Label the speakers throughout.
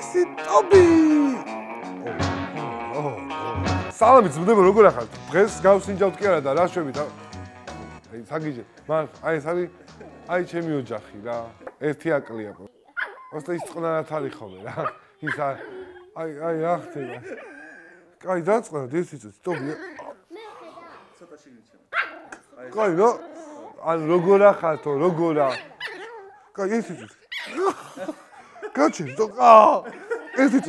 Speaker 1: ალექსი ტობი! სალამი ძმდება როგორ ახართ? დღეს გავსინჯავთ კი არა და რა შვებით? აი საგიჟე, მან აი ეს არის აი ჩემი ოჯახი რა. ერთი აკლია. ოსტა ის წყნარად არის ხოლმე რა. ის აი აი რა ხდება? კაი დაწყნათ ერთი წუთი ტობი. მე ხედა.
Speaker 2: ცოტა შიგნით.
Speaker 1: კაი რა? ან როგორ ახართო, როგორა? კაი ერთი წუთი. ის კაჩი ზოგა ეს ის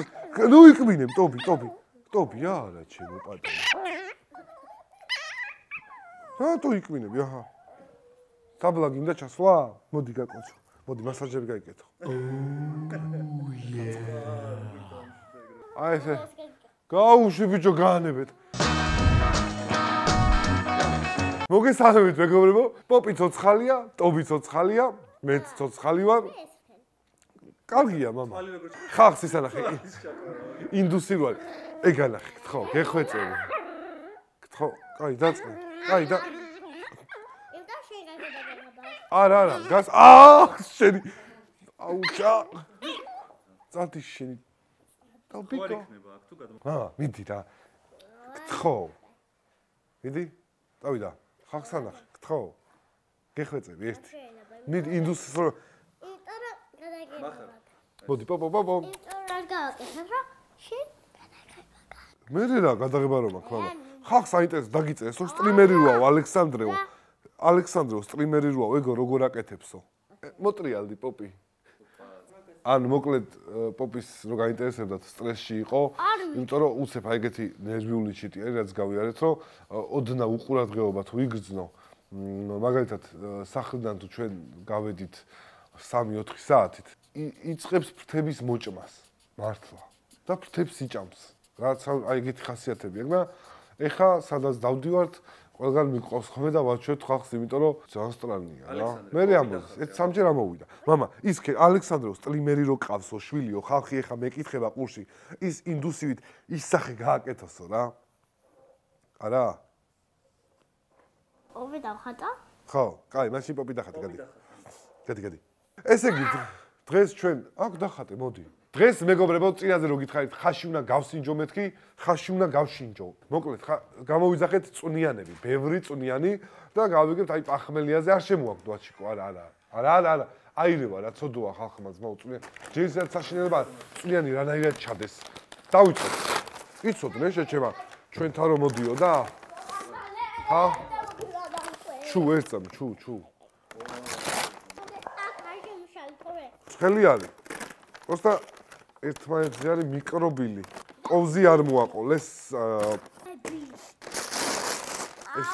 Speaker 1: ნუ იკმინე ტობი ტობი ტობი არა ჩემო პატარა. რატო იკმინები აჰა? თაბლა გინდა ჩასვლა? მოდი გაკოცო მოდი მასაჟები გაიკეთო. აი ესე. გაუშვი ბიჭო გაანებეთ მოგესალმებით მეგობრებო. პოპი ცოცხალია ტობი ცოცხალია მეც ცოცხალი ვარ კარგია мама ხახს ის ანახე ინდუსი ვარ ეგ ანახე ხო გეხვეწები ხო კაი დაწყე კაი და არა არა გას აა შენი აუჩა ზალთი შენი ტოპიკო აა მიდი რა ხო მიდი დავიდა ხახს ანახე ხო გეხვეწები ერთი მიდი ინდუსის რო მოდი პოპო პოპო
Speaker 3: რა გავაკეთებ რა? შენ
Speaker 1: მე რა გადაღება რომ აქვს მამა ხახს აინტერესებს დაგიწერეს რომ სტრიმერი როა ალექსანდრეო. ალექსანდრეო სტრიმერი როა ეგო როგორ აკეთებსო? მოტრიალდი პოპი. ან მოკლედ პოპის რო გაინტერესებდათ სტრესში იყო იმიტომ რომ უცებ აი ეგეთი ნერვიული ჩიტი არის რაც გავიარეთ რომ ოდნა უყურადღებობა თუ იგრძნო. მაგალითად სახლიდან თუ ჩვენ გავედით 3-4 საათით იწખებს ფრთების მოჭმას მართლა. და ფრთებს იჭამს. რაც აი ეგეთი ხასიათები აქვს. და ეხა სადაც დავდივართ ყველგან მიყვავს ხოლმე და ვაჩვენთ ხალხს იმიტომ რომ ძალიან სტრანია რა. მე ამბობს? ეს სამჯერ ამოვიდა. мама ის ალექსანდროს ტლიმერი რო ყავსო შვილიო ხალხი ეხა მეკითხება ყურში. ის ინდუსივით ისახე გააკეთოსო რა. არა?
Speaker 3: ოვი დავხატა?
Speaker 1: ხო, კაი, მაშინ პოპი დახატე, გადი. გადი, გადი. ესე იგი დღეს ჩვენ აქ დახატე მოდი დღეს მეგობრებო წინაზე რო გითხარით ხაში უნდა გავსინჯო მეთქი ხაში უნდა გავშინჯო მოკლედ გამოვიძახეთ წუნიანები ბევრი წუნიანი და გავიგებთ აი პახმელიაზე არ შემოაქვს დუაჩიკო არა არა არა არა არა აირევა რა ცოდოა ხალხმა ძმაო წუნიანი ჯერისად საშინელება წუნიანი რანაირად ჩადეს დავიწყოთ იცოდნე შეჩება ჩვენთან რომ მოდიო და ჰა ჩუ ერთამ ჩუ ჩუ ხელი არის просто ერთმანეთზე არის მიკრობილი. ყოვზი არ მოაყოლეს. ეს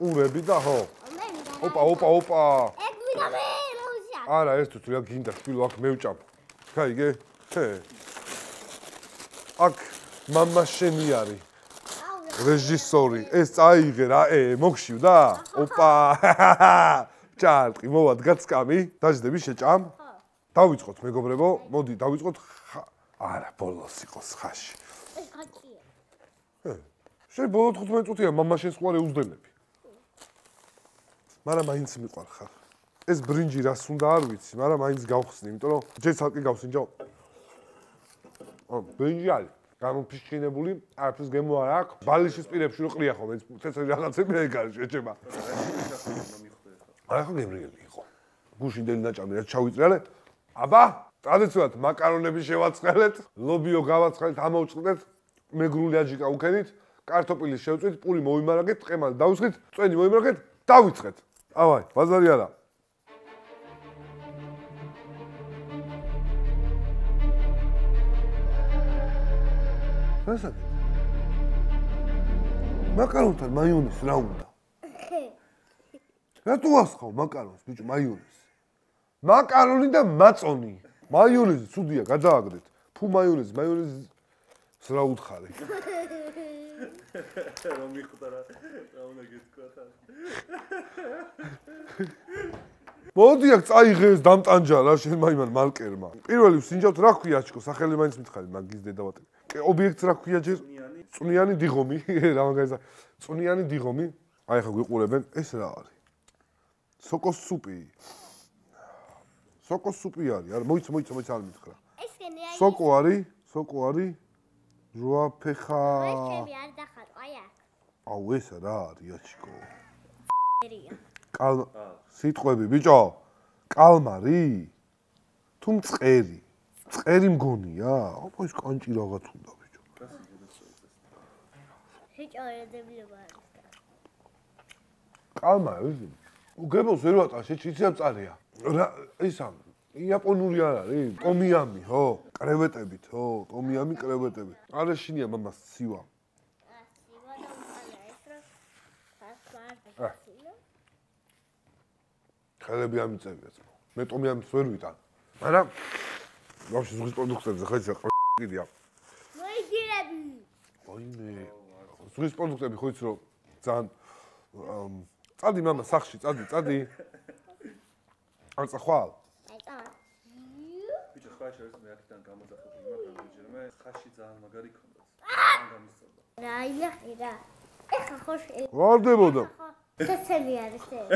Speaker 1: ურები და ხო. ოპა, ოპა, ოპა.
Speaker 3: ეგ ვიდა მე, როუზია.
Speaker 1: არა, ეს თუ რა გინდა შვილო აქ მევჭამ. ხაიგე? ჰე. აქ мама შენი არის. რეჟისორი, ეს წაიღე რა, ე, მოგშივდა? ოპა. ჭარტყი, მოვა დგა სკამი, დაждები შეჭამ. დავიწყოთ მეგობრებო, მოდი დავიწყოთ არა, ბოლოს იყოს ხაში. შე ბოლო 15 წუთია мама შენს ყوار უძდელები. მაგრამ მაინც მიყვარხარ. ეს ბრინჯი რას უნდა არ ვიცი, მაგრამ მაინც გავხსნი, იმიტომ რომ ჯერ ცალკე გავსინჯავ. ო, ბრინჯი არის. გამოფიშკინებული, არაფერს გემო არ აქვს. ბალიშის პირებში რო ყრია ხოლმე, ეს რაღაცები ეგ არის შეჭება. ხო გემრიელი იყო. გუში დელი ნაჭამი რაც ჩავიწრიალე, აბა, ტრადიციულად მაკარონები შევაწყალეთ, ლობიო გავაწყალეთ, ამოვწყდეთ, მეგრული აჯიკა უქენით, კარტოფილი შევწვით, პური მოიმარაგეთ, ტყემალი დაუსხით, წვენი მოიმარაგეთ, დავიწყეთ. ავაი, ბაზარი არა. რასაკეთე? მაკარონთან მაიონეზი რა უნდა? რატო ასხავ მაკარონს, ბიჭო, მაიონეზი? მაკარონი და მაწონი. მაიონეზი ცუდია, გადააგდეთ. ფუ მაიონეზი, მაიონეზი სრა უთხარი.
Speaker 2: რომ მიხვდა რა, რა უნდა გეთქვა თან.
Speaker 1: მოდი აქ წაიღეს დამტანჯა რა შენ მაიმან მალკერმა. პირველი ვსინჯავთ რა ქვია აჩკო, სახელი მაინც მითხარი მაგის დედავატი. ობიექტს რა ქვია ჯერ? წუნიანი დიღომი, რა მაგაზა. წუნიანი დიღომი. აი ხა გვიყურებენ, ეს რა არის? სოკოს სუპი. სოკოს სუპი არის, არა, მოიცა, მოიცა, მოიცა არ მითხრა.
Speaker 3: ეს ესკენი აი
Speaker 1: სოკო არის? სოკო არის? რვა ფეხა.
Speaker 3: ეს ჩემი არ დახატო აი აქ
Speaker 1: აუ ეს რა არის აჩიკო? კალ სიტყვები ბიჭო. კალმარი? თუ მწყერი? მწყერი მგონია? ოპა ეს კანჭი რაღაც უნდა ბიჭო.
Speaker 3: შეჭორებდება არის
Speaker 1: კალმარი? უგებოს ვერ ვატყაშე, ჩიცია მწარია. რა ისა იაპონური არ არის? ტომიამი, ხო? კრევეტებით, ხო? ტომიამი კრევეტები. არა შინია მამას ცივა.
Speaker 3: ასივა და უკანა ეს რა ხარ
Speaker 1: ხელები ამიწევიათ. მე ტომიამის ვერ ვიტან. მაგრამ ბავშვი ზღვის პროდუქტებზე ხო იცი კიდია.
Speaker 3: მოიგირები
Speaker 1: ვაიმე. ზღვის პროდუქტები ხო იცი რომ ძალიან წადი мама სახში, წადი, წადი. არ წახვალ.
Speaker 3: აი წავა
Speaker 2: ბიჭო ხარ შეიძლება მე აქედან გამოძახები მაგრამ ბიჭო მე ხაში ძალიან მაგარი ქონდა ძალიან გამისწორდა
Speaker 3: რა იახი რა ეხა ხო შე
Speaker 1: ვარდებოდა.
Speaker 3: საცემი არის ეს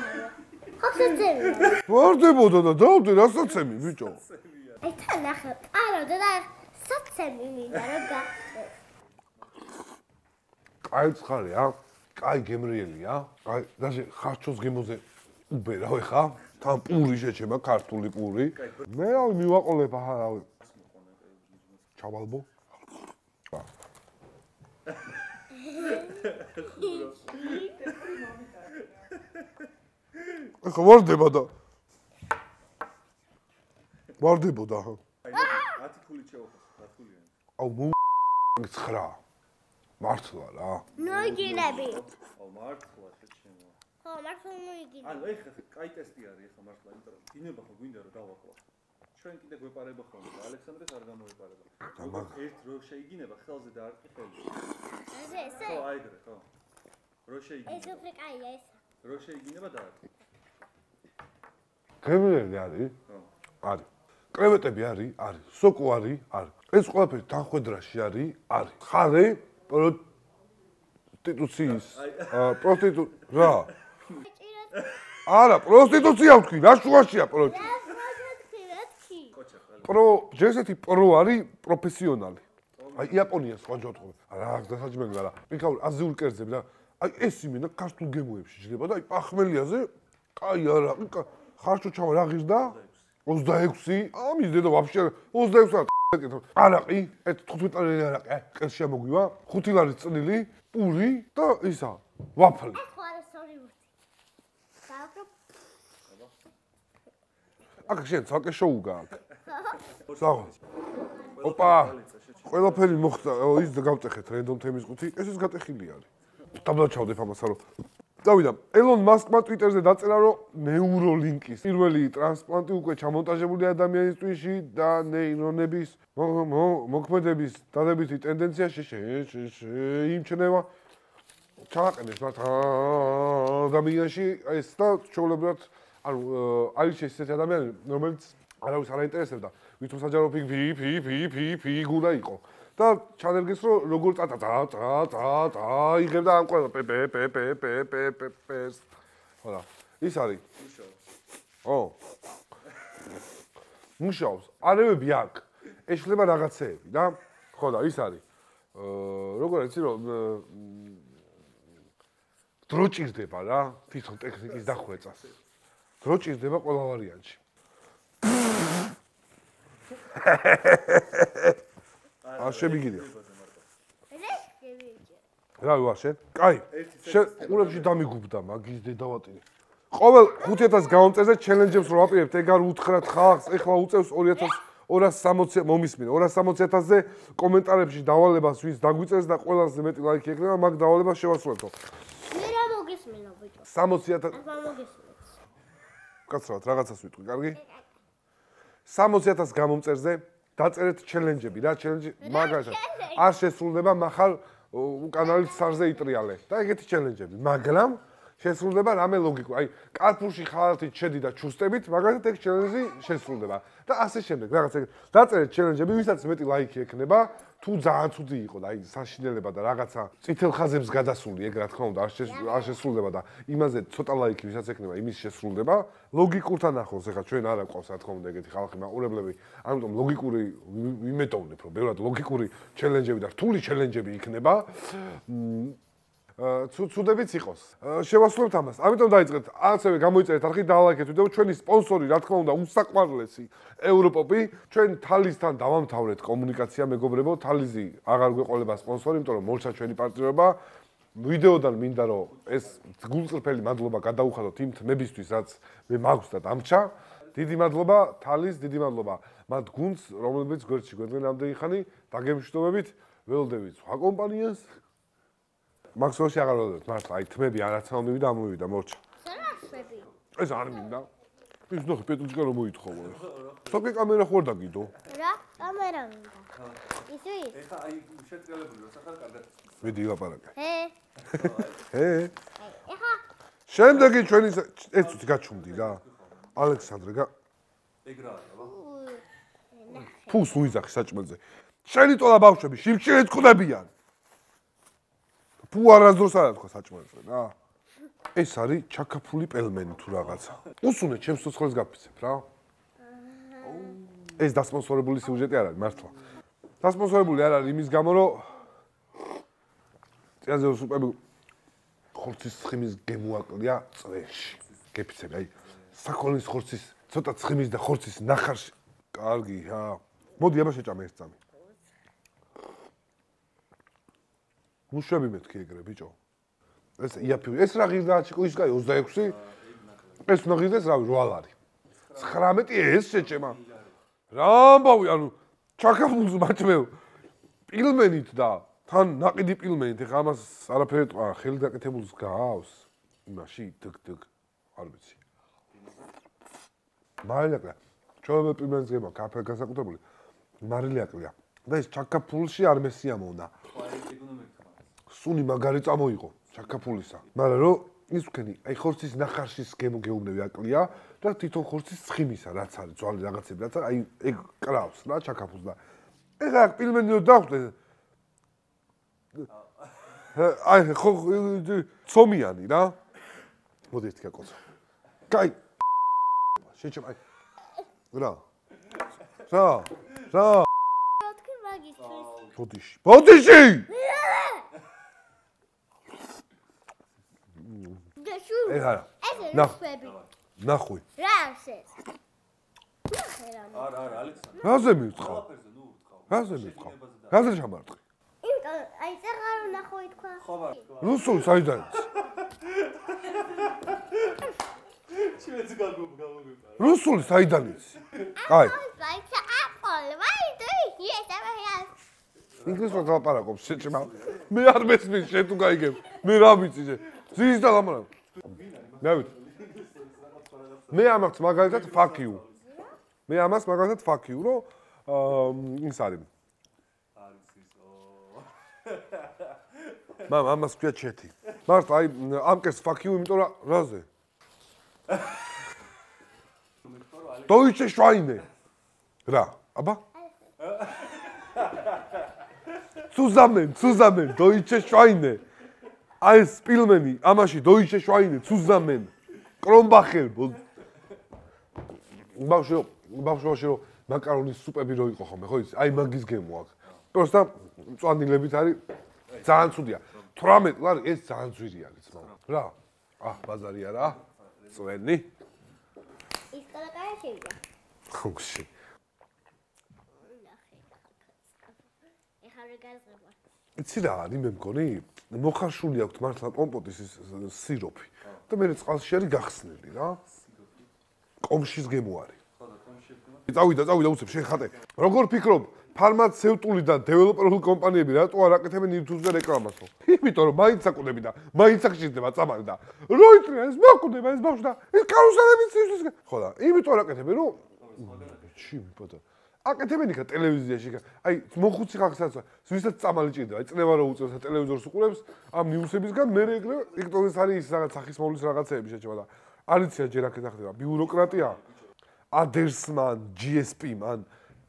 Speaker 3: ხო საცემი არის
Speaker 1: ვარდებოდა და დავდი რასაცემი ბიჭო.
Speaker 3: აი თან ახლა პაროდა და საცემი მინდა რა გახდეს
Speaker 1: კაი ცხარია, კაი გემრიელია. აი, დაშე ხარჩოს გემოზე უბერავ ხა? თან პური შეჩება, ქართული პური. მე რა მივაყოლებ ახლა რავი. ჩავალბო. ახლა ვარდება და ვარდებოდა.
Speaker 2: აი 10 ფული შეუხოს 10 ფულიანი
Speaker 1: აუ მუ 9. მართლა რა.
Speaker 3: მოიგირები
Speaker 2: აუ მართლა შეჩემო
Speaker 3: ხო მართლა მოიგირები
Speaker 2: ანუ ეხა კაი ტესტი არის ეხა მართლა იმიტომ რომ დინება ხო გვინდა რომ დავაყვა ჩვენ კიდე გვეპარება ხოლმე და ალექსანდრეს არ გამოეპარება როგორ ერთ რო შეიგინება ხელზე და არ კი ხელზე
Speaker 3: ეს ესე
Speaker 2: ხო აიგრე ხო რო
Speaker 3: ეს
Speaker 2: შეიგინება
Speaker 3: უფრო კაია ეს
Speaker 2: რო შეიგინება და არ
Speaker 1: გემრიელი არის?
Speaker 2: ხო
Speaker 1: არის. კრევეტები არის? არის. სოკო არის? არის. ეს ყველაფერი თანხვედრაში არის? არის. ხარე პროსტიტუციის პროსტიტუ რა? არა, პროსტიტუცია ვთქვი, რა შუაშია პრო
Speaker 3: რა პროდუქტივეთი
Speaker 2: კოჩა ხალე
Speaker 1: პრო ჯესეთი პრო არის პროფესიონალი. აი იაპონია სხვა ჯოთხოვე. რა დასაჯმელი არა. იქაურ აზიურ კერძები და აი ეს იმენა ქართულ გემოებში შეიძლება და აი პახმელიაზე კაი არა, კა ხარჩო ჩავა რა ღირდა? 26. ამის დედა ვაფშე 26 აკეთო. არაყი, ეს 15 ლარი არაყი, აი ყელში ამოგვივა, 5 ლარი წნილი, პური და ისა, ვაფლი.
Speaker 3: ეს ხო არის ორი ურთი საუბრობ
Speaker 1: აქ შენ ცალკე შოუ გააკ. საღო. ოპა. ყველაფერი მოხდა, ის გავწეხეთ რენდომ თემის ყუთი, ეს ის გატეხილი არის. დაბლაჩავდებ ამას, რომ დავიდა, ელონ მასკმა ტვიტერზე დაწერა, რომ ნეუროლინკის პირველი ტრანსპლანტი უკვე ჩამონტაჟებული ადამიანის ტვინში და ნეირონების მო- მო- მოქმედების დადებითი ტენდენცია შეიმჩნევა. ჩააყენეს მათ ადამიანში. ეს და ჩაოლებრად ანუ არის ესეთი ადამიანი რომელიც არავის არ აინტერესებდა. ვითომ საჯარო ფი ფი ფი ფი ფი ფიგურა იყო და ჩანერგეს რომ როგორ ტა ტა ტა ტა ტა იღებდა ამ ყველა პე პე პე პე პე პე პეს ხოდა ის არის. ო. მუშაობს. არევები აქ ეშლება რაღაცეები და ხოდა ის არის. როგორ ეცი რომ დრო ჭირდება რა თვითონ ტექნიკის დახვეწას. დრო ჭირდება ყველა ვარიანტში. არ შემიგიდია რა ვარ შენ? კაი. შენ ყურებში დამიგუბდა მაგის დედავატი. ყოველ 5000 გამომწერზე ჩელენჯებს რო აპირებთ, ეგ არ უთხრათ ხალხს, ეხლა უწევს 2000 260 მომისმინე 260000-ზე კომენტარებში დავალებას ვინც დაგვიწერს და ყველაზე მეტი ლაიქი ექნება მაგ დავალებას შევასრულებთ.
Speaker 3: მე რა მოგესმინო ბიჭო
Speaker 1: 60000
Speaker 3: აბა მოგესმინო
Speaker 1: კაცრავად რაღაცას ვიტყვი, კარგი? 60000 გამომწერზე დაწერეთ ჩელენჯები, რა ჩელენჯი მაგალითად არ შესრულდება, מחალ უკანალით სარზე იტრიალე. და ეგეთი ჩელენჯები, მაგრამ შესრულდება რამე ლოგიკურ. აი, კარპულში ხალათით შედი და ჩუსტებით, მაგალითად ეგ ჩელენჯი შესრულდება. და ასე შემდეგ, რაღაც ეგ დაწერეთ ჩელენჯები, ვისაც მეტი ლაიქი ექნება, თუ ძალიან ცუდი იყო და აი საშინელება და რაღაცა წითელ ხაზებს გადასული, ეგ რა თქმა უნდა არ არ შესრულდება და იმაზე ცოტა ლაიქი ვისაც ექნება, იმის შესრულდება. ლოგიკურთან ახლოს ეხა ჩვენ არა ყავს რა თქმა უნდა ეგეთი ხალხი მაყურებლები, ამიტომ ლოგიკური ვი- ვიმეტოვნებ, რომ ბევრად ლოგიკური ჩელენჯები და რთული ჩელენჯები იქნება. ცუდებიც იყოს. შევასრულებთ ამას. ამიტომ დაიწყეთ, ასევე გამოიწერეთ არხი და ლაიქეთ ვიდეო. ჩვენი სპონსორი, რა თქმა უნდა, უსაყვარლესი ევროპოპი. ჩვენ თალისთან დავამთავრეთ კომუნიკაცია, მეგობრებო. თალიზი აღარ გვეყოლება სპონსორი, იმიტომ რომ მოლჩა ჩვენი პარტნიორობა. ვიდეოდან მინდა რომ ეს გულწრფელი მადლობა გადაუხადოთ იმ თმებისთვის, რაც მე მაქვს და დამჭა. დიდი მადლობა თალის, დიდი მადლობა მათ გუნდს, რომლებიც გვერდში გვედგენ ამდენი ხანი, დაგემშვიდობებით, ველოდებით სხვა კომპანიას. მაქსიმუმში აღარ ველოდებით, მართლა, აი თმები არაცა მივიდა, ამოვიდა მორჩა. ეს არ მინდა. ის ნახე პეტრუჩკა რომ მოითხოვა. სოკე კამერა არ დაგიდო?
Speaker 3: რა? კამერა მინდა. ის ის?
Speaker 2: ეხა აი შეტრიალებული რა სახარ კარგად.
Speaker 1: მიდი ლაპარაკე.
Speaker 3: ჰე.
Speaker 1: ჰე.
Speaker 3: ეხა
Speaker 1: შემდეგი ჩვენი ეს თვითი გაჩუმდი რა. ალექსანდრე გა
Speaker 2: ეგ რა არა ვა?
Speaker 1: ფუს უიზახი საჭმელზე. შენი ტოლა ბავშვები შიმშილით ხვდებიან. ფუ არასდროს არ თქვა საჭმელზე რა. ეს არის ჩაკაფული პელმენი თუ რაღაცა. უსუნე ჩემს ცოცხლებს გაფიცებ რა. ეს დასპონსორებული სიუჟეტი არ არის მართლა. დასპონსორებული არ არის იმის გამო რომ წიაზე სუპები ხორცის ცხიმის გემოაკლია წვენში. გეფიცები აი საქონლის ხორცის ცოტა ცხიმის და ხორცის ნახარში. კარგი, ჰა. მოდი აბა შეჭამე ეს წამი. უშვები მეთქი ეგრე ბიჭო. ეს იაფი ეს რა ღირდა ჩიკო ის კაი 26 ეს უნდა ღირდეს რავი 8 ლარი. 19 ეს შეჭემა. რა ამბავი ანუ ჩაკაბულს მაჩმევ პილმენით და თან ناقიდი პილმენით ეხა ამას არაფერი ტყვა ხელი დაკეთებულს გავს იმაში დგ დგ არ ვიცი. მარილიაკლა ჩვენებო პილმენს გემა კაფე გასაკუთრებული მარილიაკლა და ეს ჩაკაფულში არ მესიამოვნა.
Speaker 2: ხო
Speaker 1: სუნი მაგარი წამოიღო ჩაკაფულისა. მაგრამ რო ის ვქენი, აი ხორცის ნახარშის გემო გეუბნები აკლია და თვითონ ხორცის ცხიმისა რაც არის, ძვალი რაღაცები რაც აი ეგ კრავს რა ჩაკაფულს და ეხა აქ პილმენი რო დახვდე აი ხო ცომიანი რა. მოდი ერთი გაკოცო. კაი. შეჭამ აი. რა. რა. რა.
Speaker 3: რა თქვი მაგისთვის?
Speaker 1: ბოდიში. ბოდიში!
Speaker 3: შუ.
Speaker 1: ეგ არა.
Speaker 3: ეს
Speaker 1: ნახ.
Speaker 3: შვები.
Speaker 1: ნახვი.
Speaker 3: რა არის ეს? ნახე რა.
Speaker 2: არა არა ალექსანდრე.
Speaker 1: რაზე
Speaker 2: ნუ ვთქავ.
Speaker 1: რაზე მივთხავ? რაზე ჩამარტყი?
Speaker 3: იმიტომ აი წაღარო ნახო ითქვა.
Speaker 2: ხო ვარ თქვა.
Speaker 1: რუსული საიდან იცი?
Speaker 2: ჩვენც გაგუბ გავუგვიყარა.
Speaker 1: რუსული საიდან იცი? კაი,
Speaker 3: ვაიცა აპოლ, ვაი დე, ეს აბა
Speaker 1: ინგლისურად ლაპარაკობს შეჭმა. მე არ მესმის შენ თუ გაიგებ. მე რა ვიცი შე. ზის და ლამარა. დავით. მე ამაქვს მაგალითად fuck you. მე ამას მაგალითად fuck you, რომ ის არის.
Speaker 2: არის ისო.
Speaker 1: მამ ამას ქვია ჩეთი. მართლა აი ამკეს fuck you, იმიტომ რომ რაზე? დოიჩე შვაინე. რა? აბა? zusammen, zusammen, deutsche Schweine. აი სპილმენი, ამაში deutsche Schweine, zusammen. კრონბახერ. ბავშვო, ბავშვოში რომ მაკარონის სუპები რო იყო ხოლმე, ხო იცი? აი მაგის გემო აქვს. პროსტა მწვანილებით არის ძალიან ცუდია. 18 ლარი ეს ძალიან ძვირი არის, ძმა. რა? აჰ, ბაზარი არა? წვენი?
Speaker 3: ის კოლაკარი შევიდა.
Speaker 1: ხუში.
Speaker 3: ეხლა რა გაზღება?
Speaker 1: იცი რა არის მე მგონი? მოხარშული აქვს მართლა კომპოტის ის სიროფი. და მე წყალში არის გახსნილი რა. კომშის გემო არის.
Speaker 2: ხო და კომში
Speaker 1: წავიდა, წავიდა უცებ შენ ხატე. როგორ ფიქრობ, ფარმაცევტული და დეველოპერული კომპანიები რატო არ აკეთებენ YouTube-ზე რეკლამასო? იმიტომ რომ მაინც აკუნები და მაინც აღჭირდება წამალი და როიტრია ეს მოკუნდება ეს ბავშვი და ეს კარუსელები ცისთვის. ხო და იმიტომ აკეთებენ რომ ჩი მიპოდა. აკეთებენ იქა ტელევიზიაში. აი მოხუცი ხალხსაც ვისაც წამალი ჭირდება, აი წნევა რო უწევს და ტელევიზორს უყურებს ამ ნიუსებისგან, მე ეგრე ტიკტოკის არის ის რაღაც სახის მოვლის რაღაცეები შეჭება და არიცია ჯერ აქეთ ახდება ბიუროკრატია. ადერსმან, GSP-მან,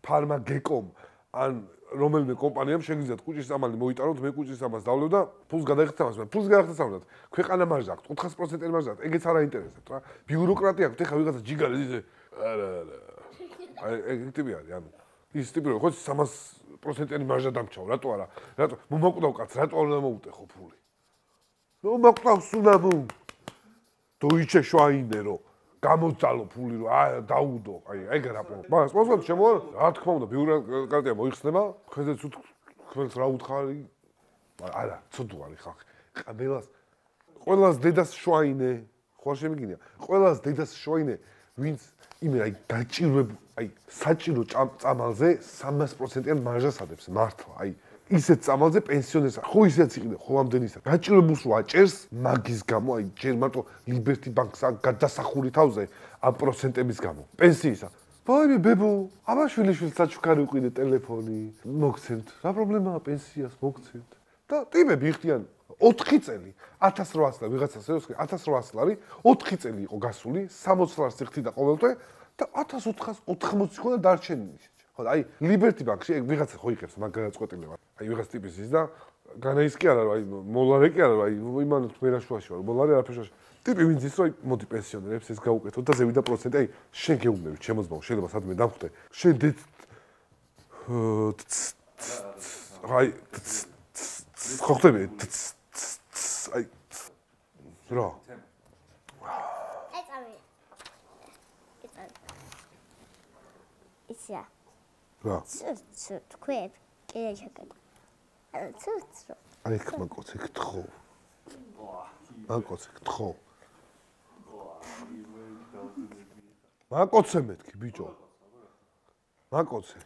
Speaker 1: ფარმაგეკომ ან რომელიმე კომპანიამ შეგიძლიათ კუჭის წამალი მოიტანოთ, მე კუჭის წამალს დავლევ და ფულს გადაიხდეთ ამას, მაგრამ ფულს გადაიხდეთ ამას. ქვეყანა მარჟა აქვს, 400% მარჟა აქვს, ეგეც არ აინტერესებს რა. ბიუროკრატია აქვს, ეხა ვიღაცა ჯიგარი ისე არა არა. ეგ ტიპი არის, ანუ ის ტიპი რო ხო 300%-იანი მარჟა დამჩაო, რატო არა? რატო მომაკვდავ კაც, რატო არ უნდა მოუტეხო ფული? ნუ მოკვდავ სუნამუ. დოიჩე შვაინერო. გამოძალო ფული რომ აა დაუდო აი ეგ რა პო მას მოსულ შემო რა თქმა უნდა ბიუროკრატია მოიხსნება თქვენზე ცუდ თქვენს რა უთხარი არა ცუდ არის ხალხი ყველას ყველას დედას შვაინე ხო შემიგინია ყველას დედას შვაინე ვინც იმე აი დაჭირვებ აი საჭირო წამალზე 300%-იან მარჟას ადებს მართლა. აი ისეთ წამალზე პენსიონერს ხო ისეც იყიდე ხო ამდენისა გაჭირებულს რო აჭერს მაგის გამო აი ჯერ მარტო ლიბერტი ბანკს გადასახური თავზე ამ პროცენტების გამო. პენსიისა. ვაიმე ბებო აბა შვილიშვილს საჩუქარი უყიდე ტელეფონი მოგცემთ. რა პრობლემაა პენსიას მოგცემთ? და ტიპები იხდიან 4 წელი. 1800 ლარი ვიღაცას ეოს 1800 ლარი 4 წელი იყო გასული 60 ლარს იხდი და ყოველდღე და 1480 ხონდა დარჩენილი ხო აი ლიბერტი ბანკში ეგ ვიღაცა ხო იღებს მაგ გადაწყვეტილება აი ვიღაც ტიპის ის და განა ის კი არა აი მოლარე კი არა აი იმან თმერაშუაში ვარ მოლარე არაფერშუაში. ტიპი ვინც ის რომ მოდი პენსიონერებს ეს გაუკეთო და ზევიდა პროცენტი აი შენ გეუბნები ჩემს ბავშვს შეიძლება სადმე დამხვდე შენ დე აი ხო ხტები აი რა
Speaker 3: ისია
Speaker 1: რა?
Speaker 3: ცუ თქვენ კიდე შეკეთე. ცუ ცუ.
Speaker 1: აი ხმა კოცი გთხო. აა კოცი გთხო. მაკოცე მეთქი ბიჭო. მაკოცე.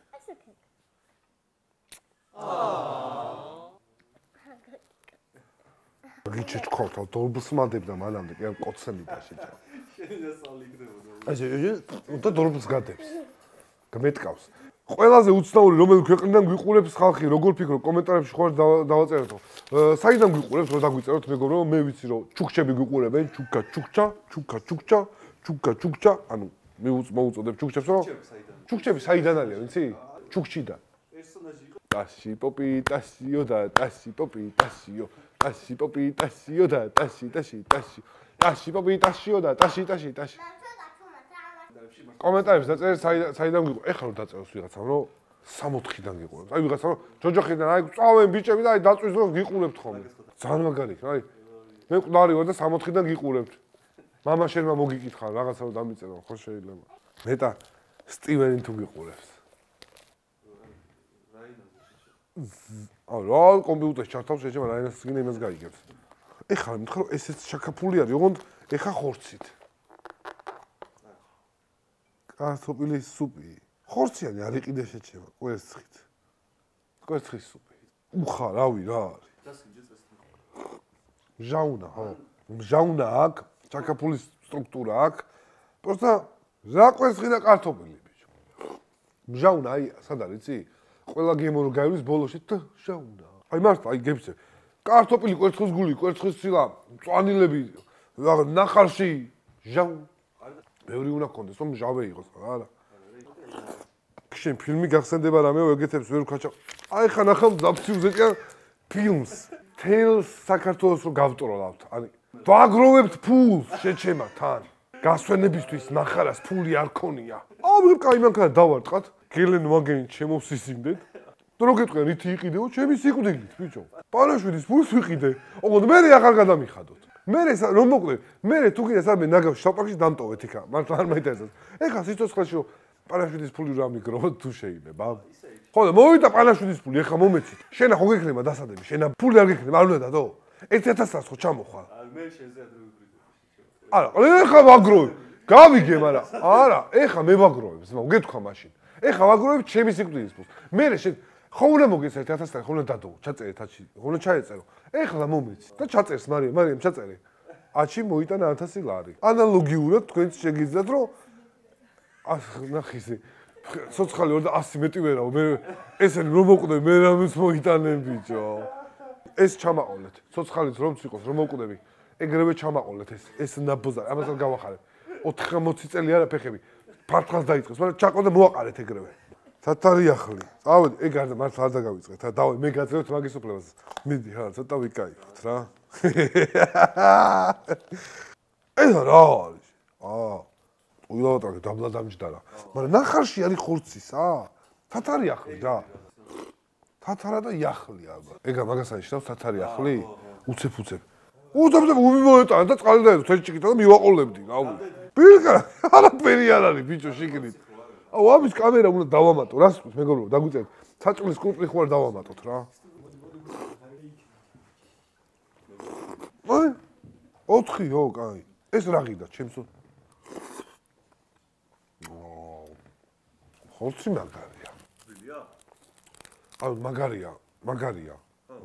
Speaker 1: გიჩი ჩქორთა დოლბსმადებდა მანამდე კი ან კოცელიდა შეჭა ესე და დოლბს გადებს. გმეთკავს. ყველაზე უცნაური რომელ ქვეყნიდან გვიყურებს ხალხი როგორ ფიქრობ კომენტარებში ხო? დავაწერეთო საიდან გვიყურებს რომ დაგვიწეროთ მეგობრო მე ვიცი რომ ჩუქჩები გვიყურებენ ჩუკა ჩუკჩა ჩუკა ჩუკჩა ჩუკა ჩუკჩა ანუ მე უწმოუწოდებ ჩუქჩებს რომ ჩუქჩები საიდან? არიან ვიცი? ჩუქჩიდან. პერსონაჟი იყო? ტასი პოპი ტასიო და ტასი პოპი ტასიო. ტასი პოპი ტასიო და ტასი ტასი ტასი. ტასი პოპი ტასიო და ტასი ტასი ტასი. კომენტარებს დაწერეთ საიდან გიყო? ეხლა რომ დაწევს ვიღაცამ რომ 60-დან გიყურებს აი ვიღაცამ რომ ჯოჯოხიდან აი წავენ ბიჭები და აი დაწვის დროს გიყურებთ ხოლმე. ძალიან მაგარი ხარ აი. მე მკვდარი ვარ და 60-დან გიყურებთ. მამა შენმა მოგიკითხა რაღაცა რომ დამიწერო ხო შეიძლება. მეტა სტივენი თუ გიყურებს. რა კომპიუტერში ჩართავს შეიძლება რაინას გინე იმას გაიგებს ეხლა მითხრა რომ ესეც შაკაფული არის ოღონდ ეხა ხორცით კარტოფილის სუპი. ხორციანი არ იყიდე შეჩება კვერცხით. კვერცხის სუპი. უხა, რავი რა არის? ჟაუნა, ხო. ჟაუნა აქ, ჩაკაფულის სტრუქტურა აქ. პროსტა რა კვერცხი და კარტოფილი ბიჭო. ჟაუნა, აი, სად არის, იცი? ყველა გემო რო გაივლის ბოლოში და ჟაუნა. აი მართლა, აი გებცე. კარტოფილი კვერცხის გული, კვერცხის ცილა, მწვანილები, რა ნახარში ჟაუნა. ბევრი უნდა გქონდეს რომ ჟავე იყოს რა არა შენ ფილმი გახსენდება რამეო ეგეთებს ვერ ვქაჩა აი ხა ნახავ ზაფციუზეტია ფილმს თელს საქართველოს რო გავტროლავთ ანუ დააგროვებთ ფულს შეჩემა თან გასვენებისთვის ნახარას ფული არ ქონია აუ კაი მანქანა დავარტყათ გელენ ვაგენი შემოსისინდეთ დრო გეტყვი რითი იყიდეო ჩემი სიკვდილით ბიჭო. პარაშვიდის ფულს ვიყიდე. ოღონდ მე ახალ გადამიხადოთ? მე რომ მოკლე მე თუ კიდე სამე ნაგავ შოპაკში დამტოვეთ იქა მართლა არ მაინტერესებს. ეხა სიცოცხლეში რომ პანაშვიდის ფული რა მიგროვოთ თუ შეიძლება? ხო და მოვიდა პანაშვიდის ფული ეხა მომეცით. შენა ხო გექნება დასადები? შენა ფული არ გექნება არ უნდა დადო 1000-ს ხო ჩამოხვალ
Speaker 2: მე შენზე ადრე ვიბრიდო
Speaker 1: არა ეხა ვაგროვებ გავიგე მაგრამ არა ეხა მე ვაგროვებ ზმა გეთქვა მაშინ ეხა ვაგროვებ ჩემი სიკვდილის ფულს მე შენ ხო უნდა მოგეს 1000 და ხო უნდა დადო ჩაწერე თაჩი ხო უნდა ჩაეწერო ეხლა მომეცი და ჩაწერს მარიამ მარიამ ჩაწერე აჩი მოიტანა 1000 ლარი ანალოგიურად თქვენც შეგიძლიათ რომ ნახიზე სოცხალი ვარ და 100 მეტი ვერაო. მე ესენი რომ მოკვდები, მე რამეს მოიტანენ ბიჭო. ეს ჩამაყოლეთ. სოცხალიც რომც იყოს, რომ მოკვდები. ეგრევე ჩამაყოლეთ ეს ეს ნაბოზა. ამასაც გავახარებ. 80 წელი არა ფეხები. ფართხალს დაიწყეს, მაგრამ ჩაყო და მოაყარეთ ეგრევე. სათარი ახლი. წავედი, ეგ არ მართლა არ დაგავიწყეთ. და დავე მე გაძლევთ მაგის უფლებას. მიდი, ხა, ცოტა ვიკაიფოთ რა. ეს რა არის? აა. უილავატრაკე დაბლა დამჯდარა. მაგრამ ნახარში არის ხორცისა. თათარი ახლი რა. თათარა და იახლი აბა. ეგა მაგას არის შევ თათარი ახლი? უცებ უცებ. უცებ უცებ უმიმოეტანა და წყალი დაედო თეჭიკითა და მივაყოლებდი, რა ვი. პირკა არაფერი არ არის ბიჭო შიგნით. აუ ამის კამერა უნდა დავამატო, რას გქოს მეგობრებო, დაგვიწერეთ. საჭმლის კუპრი ხო არ დავამატოთ რა. აი 4 ო, კაი. ეს რაღიდა ჩემსო. ხორცი მაგარია.
Speaker 2: ძილია?
Speaker 1: აი მაგარია, მაგარია.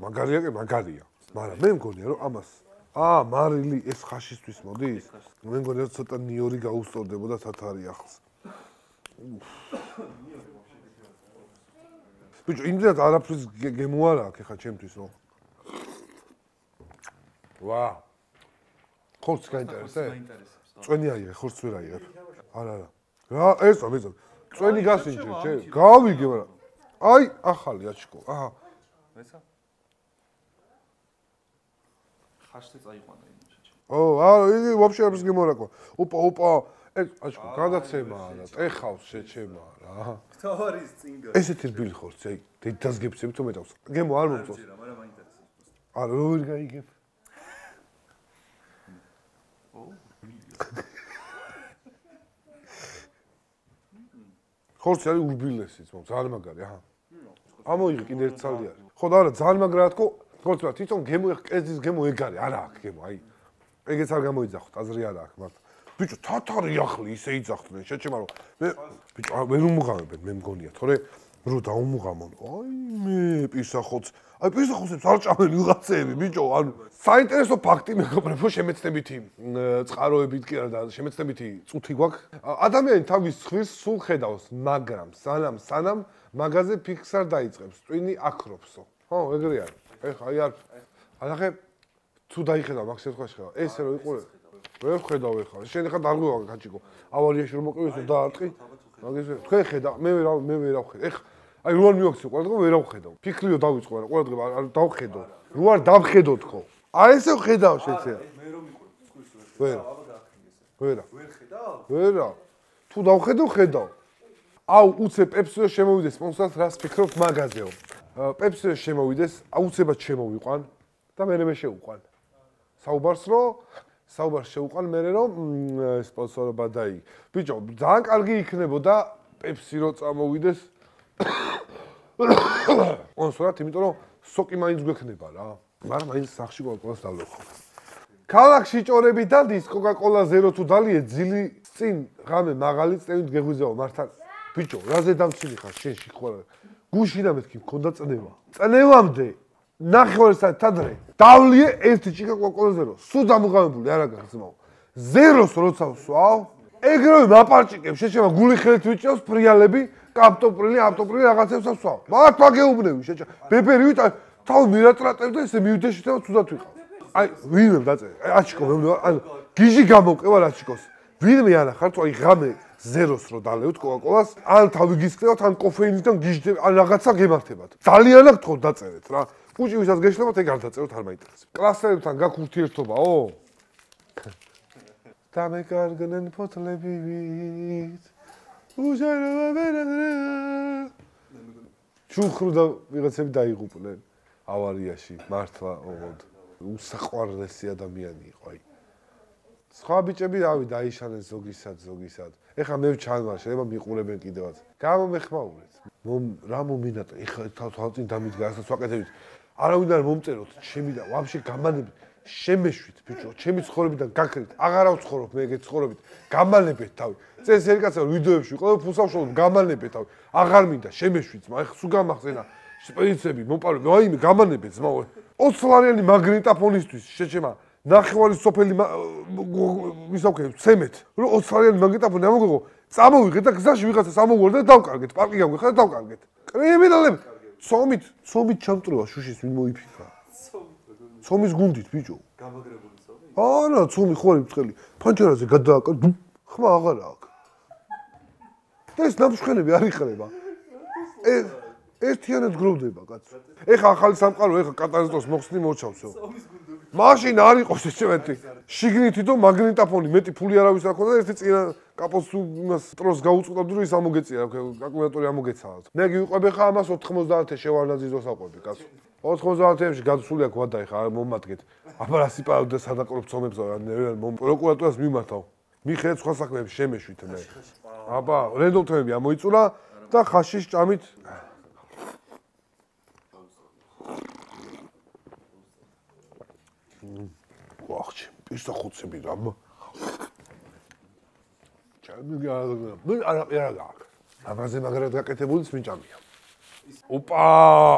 Speaker 1: მაგარია კი მაგარია. მაგრამ მე მგონია რომ ამას აა მარილი ეს ხაშისთვის მოდის? მე მგონია რომ ცოტა ნიორი გაუსწორდებოდა სათარი ახს. ბიჭო, იმდენად არაფრის გემოარა აქ ხა ჩემთვის რომ ვა ხორცი გაინტერესებს? წვენი აიღე, ხორცს ვერ აიღებ. არა, არა. რა, ეს რა მეძო. წვენი გასინჯე, ჩე. გავიგე, მაგრამ აი, ახალი აჩკო. აჰა.
Speaker 2: მეცა? ხაშთე წაიყვანა იმ შეჭი.
Speaker 1: ო, აა, იგი ვაფშე არის გემორაკო. ოპა, ოპა. ეს აჩკო, გადაცემაა და ტეხავს შეჩემა რა.
Speaker 2: თავარის წინგა.
Speaker 1: ესეთი რბილი ხორცი, აი, დიდას გეფცები თუ მეტავს. გემო არ მომწონს.
Speaker 2: რა, მაგრამ მაინტერესებს.
Speaker 1: არა, როგორ გაიგებ? ხორცი არის ურბილესიც, მომ, ძალიან მაგარი, აჰა. ამოიღე კიდე ერთ ცალი არის. ხო და არა, ძალიან მაგრა თქო, ხორცი რა, თვითონ გემო ყეზის გემო ეგ არის, არა აქვს გემო, აი. ეგეც არ გამოიძახოთ, აზრი არ აქვს მართლა. ბიჭო, თათარი ახლი ისე იძახდნენ, შეჩემა რომ მე ბიჭო, ვერ უმუღამებენ, მე მგონია, თორე რო დაუმუღამონ. აი მე პისახოც. აი პისახოცებს არ ჭამენ ვიღაცები, ბიჭო, ანუ საინტერესო ფაქტი მეგობრებო, შემეცნებითი წყაროებით კი არა და შემეცნებითი წუთი გვაქვს. ადამიანი თავის ხვირს სულ ხედავს, მაგრამ სანამ სანამ მაღაზე ფიქსარ დაიწყებს, ტვინი აკროფსო. ხო, ეგრე არის. ეხა აი არ ანახე თუ დაიხედა მაგ შემთხვევაში ხა ესე რომ იყურე ვერ ხედავ ეხა. შენ ეხა დაგვივა გაჭიკო ავარიაში რომ მოკივეს დაარტყი. მაგის თქვენ ხედა მე ვერ მე ვერ ავხედე ეხა აი რო არ მივაქციო ყველგან ვერ ავხედავ. ფიქლიო დავიწყო რა ყველგან არ დავხედო რო არ დავხედო თქო. აი ესე ხედავ შეცე
Speaker 2: მე რომ მიყვრე წყვის
Speaker 1: ვერ
Speaker 2: ესე.
Speaker 1: ვერა
Speaker 2: ვერ. ხედავ?
Speaker 1: ვერა თუ დავხედო ხედავ. აუ უცე პეპსიო შემოვიდეს სპონსორს რას ფიქრობ მაგაზეო პეპსიო შემოვიდეს აუცებად შემოვიყვან და მე მე შეუყვან საუბარს რო საუბარს შეუყვან მე რომ სპონსორობა დაი. ბიჭო ძალიან კარგი იქნებოდა პეპსი რო წამოვიდეს. სპონსორად იმიტომ რომ სოკი მაინც გვექნება რა. მაგრამ მაინც სახში კოკაკოლას დავლექო ქალაქში ჭორები დადის კოკაკოლა ზერო თუ დალიე ძილი წინ ღამე მაღალი წევით გეღვიძაო მართალ. ბიჭო რაზე დამცინი ხარ შენში ხოლმე გუშინა მეთქი მქონდა წნევა. წნევამდე ნახევარ საათი ადრე დავლიე ერთი ჭიქა კოკაკოლა ზერო. სულ დამუღამებული არა გახსმაო ზეროს როცა ვსვავ ეგრევე მაპარჭიკებ შეჩემა გული ხელით ვიჭავს ფრიალები კაპტოპრილი აპტოპრილი რაღაცებს ვსვავ მართლა გეუბნები შეჩა. ბებერი ვიტა თავ მირატრატებ და ესე მივიდე შეთა თუდად ვიყავ აი ვინმე დაწერე. აი აჩიკო მე ანუ გიჟი გამოვყევა რაჩიკოს ვინმე არა ხარ თუ აი ღამე ზეროს რო დალევთ კოკაკოლას ან თავი გისკრევთ ან კოფეინიდან გიჟდები ან რაღაცა გემართებათ. ძალიან აქ თქო დაწერეთ რა. კუჭი ვისაც გეშლებათ ეგ არ დაწეროთ არ მაინტერესებს. კლასერებთან გაქვს ურთიერთობაო და მე კარგნენ ფოთლები ვით უჟაროა ვერადრე ჩუხრუ და ვიღაცები დაიღუპნენ ავარიაში მართლა ოღონდ. უსაყვარლესი ადამიანი იყო აი სხვა ბიჭები რავი დაიშალენ ზოგისად ზოგისად ეხა მე ვჩანვარ შეიძლება მიყურებენ კიდევაც. გამომეხმაურეთ. მომ რა მომინატა ეხა თავწინ დამიდგა ასაც ვაკეთებით არავინ არ მომწეროთ ჩემი და ვაფშე გამანებით. შემეშვით ბიჭო ჩემი ცხოვრებიდან გაქრით. აღარა ვცხოვრობ მე ეგეთ ცხოვრობით გამალნებეთ თავი. წეს ერთ კაცს ვიდეოებში ყველა ფუსავშობ გამალნებეთ თავი. აღარ მინდა შემეშვით ეხა სულ გამახსენა. სპეცები მომპარებ აიმე გამალნებეთ ძმა 20 ლარიანი მაგნიტაფონისთვის შეჩემა ნახევარი სოფელი ვისავქე ცემეთ რომ 20 ლარიანი მაგნიტაფონი ამოგიღო წამოვიღეთ და გზაში ვიღაცა სამოგვარდა და დავკარგეთ. პარკი გამგეხა და დავკარგეთ. კრიმინალები. ცომით, ცომით ჩამტროა შუშის ვინ მოიფიქრა. ცომის გუნდით ბიჭო.
Speaker 2: გამაგრებული ცომი?
Speaker 1: არა, ცომი ხო არის ბრწყელი. ფანჯარაზე გადააკარ, დუ, ხმა აღარა აქვს. და ეს ნამშხენები არ იხრება. ე ერთიანად გროვდება კაცო. ეხა ახალი სამყარო, ეხა კატალიზატორს მოხსნი მოჩავსო.
Speaker 2: ცომის გუნდები.
Speaker 1: მაშინ არ იყოს ეს შემეთი. შიგნითი თუ მაგნიტოფონი მეტი ფული არავის არ ქონდა, ერთი წინა კაპოს თუ იმას ტროს გაუწყობდი, რომ ის ამოგეწია, კალკულატორი ამოგეცაა. მე გიყვები ხა ამას 90-ე შევარნაძის დროს აყვები, კაცო. 90-ებში გადასული აქვს ვადა ეხა მომადგეთ. აბა რა სიპარავ და სადაკროფ ცომებს მომ პროკურატურას მიმართავ. მიხედ სხვა საქმეებს შემეშვით მე. აბა რენდომთები ამოიწურა და ხაშის ჭამით ვახჩი, პისა ხუცები რამ. ჩამი გააგნა. ნუ არა არა გააკ. აბაზე მაგრად გაკეთებული წმინჭამია. ოპა,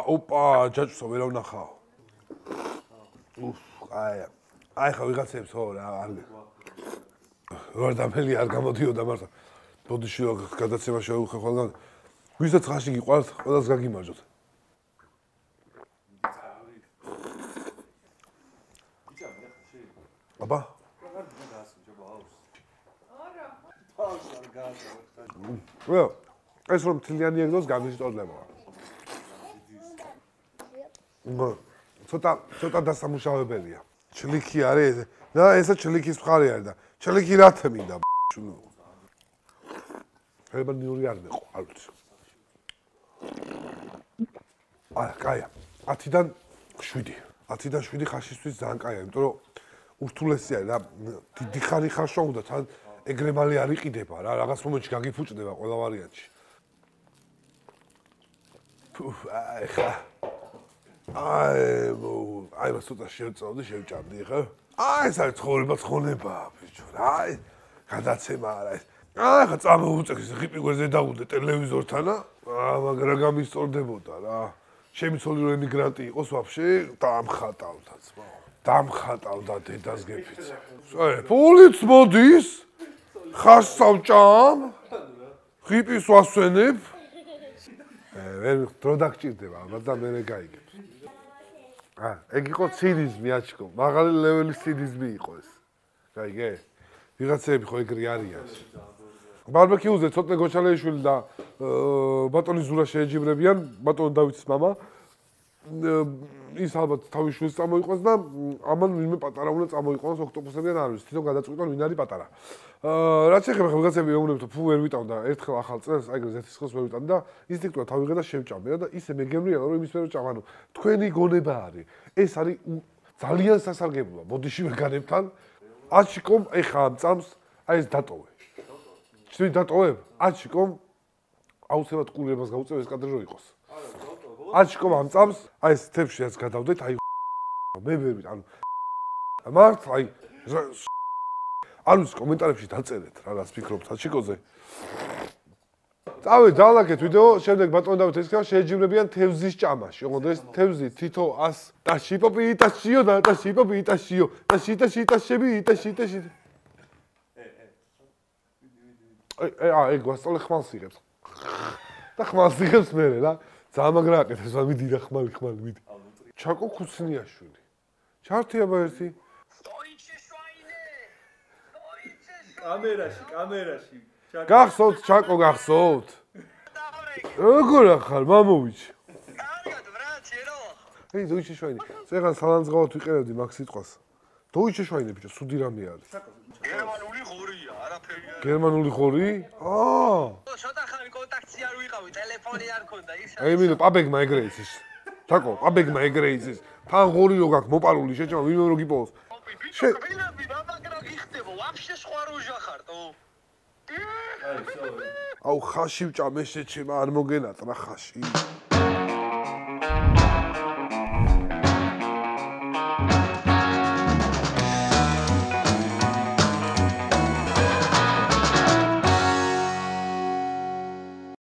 Speaker 1: ოპა, ჯაჭვსო ვერ ვნახავ. უფ, აი. აი ხა ვიღაცებს ხო რა არ. რა დამელი არ გამოდიოდა მართლა. ბოდიში რა გადაცემა შევხე ხოლმე. ვისაც ხაში გიყვარს, ყველას გაგიმარჯოთ. აბა. რა ეს რომ თლიანი ეგდოს გამიშტორდება ნო ცოტა ცოტა დასამუშავებელია. ჩლიქი არის და ესა ჩლიქის მხარე არის და ჩლიქი რა თმინდა შუნო ხება ნიური არ მეყო ვიცი. აა კაია. 10-დან 7 10-დან 7 ხაშისთვის ძალიან კაია იმიტომ რომ ურთულესი არის და დიდი ხანი ხარშვა უნდა თან ეგრემალი არ იყიდება რა რაღაც მომენტში გაგიფუჭდება ყველა ვარიანტში. აი ხა აი აი მას ცოტა შევწავდი შევჭამდი ხა აი ეს არის ცხოვრება ცხონება ბიჭო რა აი გადაცემა არა ეს. აი ხა წამოუწეს ღიპი გვერდზე დაუდე ტელევიზორთან აა მაგრამ გამისწორდებოდა რა. შემიცოლი რომ ემიგრანტი იყოს ვაფშე დაამხატავდა ძმაო დამხატავდა დედას გეფიცა. აი, პოლიც მოდის. ხასავჭამ. ხიპის ვასვენებ. ვერ დრო დაგჭირდება, ალბათ და მე გაიგებ. აა, ეგ იყო ცინიზმი, აჩქო. მაღალი ლეველის ცინიზმი იყო ეს. გაიგე? ვიღაცები ხო ეგრე არიან. ბარბეკიუზე ცოტნე გოჩალეიშვილი და ბატონი ზურა შეეჯიბრებიან, ბატონ დავითის мама. ის ალბათ თავის შვილს წამოიყვანს და ამან ვინმე პატარა უნდა წამოიყვანოს ოქტოპუსებიდან არ ვიცი თვითონ გადაწყვიტონ ვინ არის პატარა. აა რაც ეხება ხალხები ეუბნებთ ფუ ვერ ვიტანდა ერთხელ ახალ წელს აი გზეთის ხელს ვერ ვიტანდა და ინსტინქტურად თავიღე და შევჭამე და ისე მეგებრია რომ იმის მერე ჭამანო თქვენი გონება არის ეს არის ძალიან სასარგებლოა ბოდიში ვეგანებთან აჩიკომ ეხა ამ წამს აი ეს დატოვე. ჩვენ დატოვებ აჩიკომ აუცილებლად ყურებას გაუწევ ეს კადრი რო იყოს. აჩკომ ამ წამს აი ეს თებშიაც გადავდეთ აი მე ვერ ანუ მართლა აი ანუ კომენტარებში დაწერეთ რაღაც ფიქრობთ აჩიკოზე წავე დალაგეთ ვიდეო შემდეგ ბატონ დავით ეს კაცი შეეჯიბრებიან თევზის ჭამაში ოღონდ ეს თევზი თითო 100 და შიპოპი იტაშიო და და შიპოპი იტაშიო და შიტა შიტა შები იტა შიტა შიტა ე ე აა ეგ ვასწავლე ხმალს იღებს და ხმალს იღებს მე რა ძალიან აკეთებს, ვარ მიდი რა ხმალი ხმალი მიდი. ჩაკო ხუცნიაშვილი. ჩართიაბა ერთი.
Speaker 2: კამერაში, კამერაში.
Speaker 1: გახსოვთ ჩაკო გახსოვთ? როგორ ახარ მამოვიჩი?
Speaker 4: კარგად ბრატ, შერო.
Speaker 1: ეი დოიჩე შვაინი. წეგან სალანძღავად ვიყერებდი მაგ სიტყვას. დოიჩე შვაინი ბიჭო, სუდი რამე არის.
Speaker 4: გერმანული ხორია, არაფერი არ.
Speaker 1: გერმანული ხორი? აა.
Speaker 4: შოთა კონტაქტი არ ვიყავი, ტელეფონი არ ქონდა, ის.
Speaker 1: აი მინო პაბეგმა ეგრე იცის. თაკო, პაბეგმა ეგრე იცის. თან რო გაქვს მოპარული შეჭმა, ვინმე რო გიპოვოს.
Speaker 4: შე ბილები ბაბაკრა გიხდება, ვაფშე სხვა როჟა ხარტო.
Speaker 2: აი, სო.
Speaker 1: აუ ხაში ვჭამ ეს შეჭმა არ მოგენატრა ხაში.